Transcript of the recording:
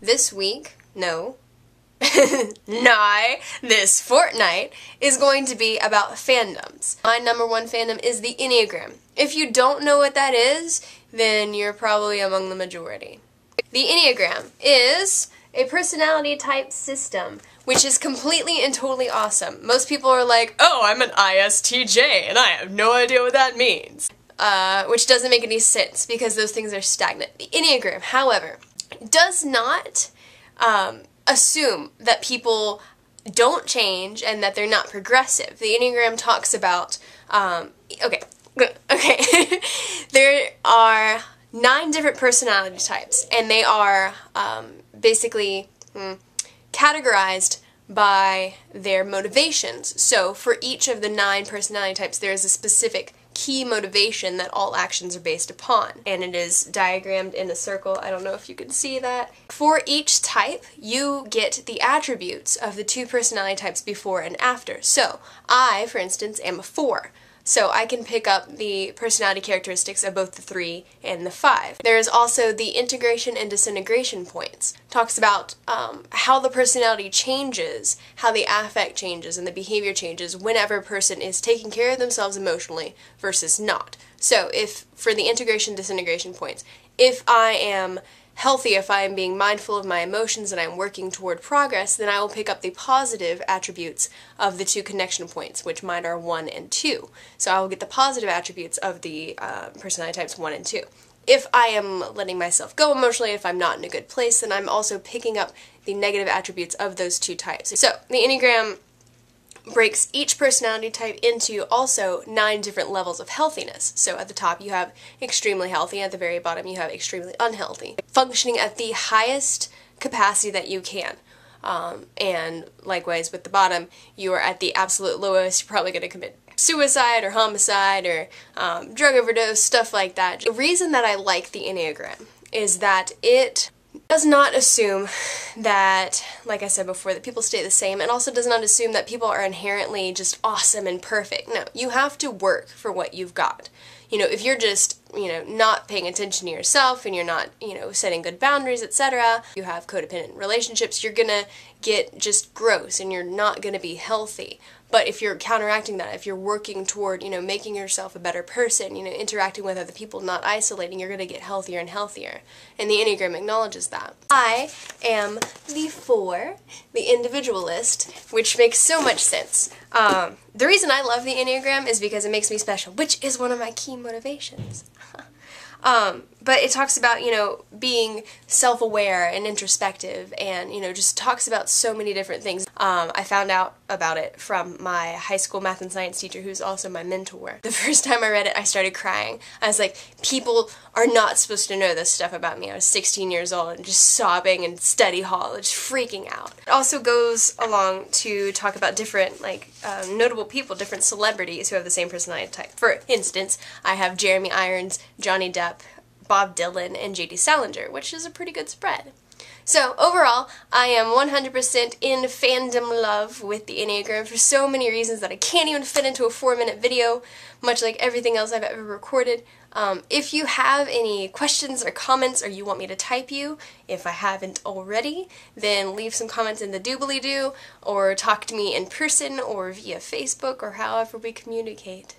This week, no, Nigh, this fortnight is going to be about fandoms. My number one fandom is the Enneagram. If you don't know what that is, then you're probably among the majority. The Enneagram is a personality type system, which is completely and totally awesome. Most people are like, oh, I'm an ISTJ, and I have no idea what that means. Uh, which doesn't make any sense because those things are stagnant. The Enneagram, however, does not um, assume that people don't change and that they're not progressive. The Enneagram talks about, um, okay, okay, there are nine different personality types, and they are um, basically hmm, categorized by their motivations. So for each of the nine personality types, there is a specific key motivation that all actions are based upon. And it is diagrammed in a circle. I don't know if you can see that. For each type, you get the attributes of the two personality types before and after. So, I, for instance, am a 4. So I can pick up the personality characteristics of both the 3 and the 5. There is also the integration and disintegration points. Talks about um, how the personality changes, how the affect changes, and the behavior changes whenever a person is taking care of themselves emotionally versus not. So if, for the integration disintegration points, if I am healthy, if I am being mindful of my emotions and I'm working toward progress, then I will pick up the positive attributes of the two connection points, which mine are 1 and 2. So I will get the positive attributes of the uh, personality types 1 and 2. If I am letting myself go emotionally, if I'm not in a good place, then I'm also picking up the negative attributes of those two types. So the Enneagram breaks each personality type into also nine different levels of healthiness. So at the top you have extremely healthy, at the very bottom you have extremely unhealthy. Functioning at the highest capacity that you can. Um, and likewise with the bottom, you are at the absolute lowest, you're probably going to commit suicide or homicide or um, drug overdose, stuff like that. The reason that I like the Enneagram is that it does not assume that, like I said before, that people stay the same and also does not assume that people are inherently just awesome and perfect. No, you have to work for what you've got. You know, if you're just, you know, not paying attention to yourself and you're not, you know, setting good boundaries, etc., you have codependent relationships, you're gonna get just gross and you're not gonna be healthy. But if you're counteracting that, if you're working toward, you know, making yourself a better person, you know, interacting with other people, not isolating, you're to get healthier and healthier. And the Enneagram acknowledges that. I am the four, the individualist, which makes so much sense. Um, the reason I love the Enneagram is because it makes me special, which is one of my key motivations. Um, but it talks about, you know, being self-aware and introspective and, you know, just talks about so many different things. Um, I found out about it from my high school math and science teacher who's also my mentor. The first time I read it, I started crying. I was like, people are not supposed to know this stuff about me. I was 16 years old and just sobbing in study hall, just freaking out. It also goes along to talk about different, like, um, notable people, different celebrities who have the same personality type. For instance, I have Jeremy Irons, Johnny Depp, Bob Dylan, and J.D. Salinger, which is a pretty good spread. So overall, I am 100% in fandom love with the Enneagram for so many reasons that I can't even fit into a four minute video, much like everything else I've ever recorded. Um, if you have any questions or comments or you want me to type you, if I haven't already, then leave some comments in the doobly-doo or talk to me in person or via Facebook or however we communicate.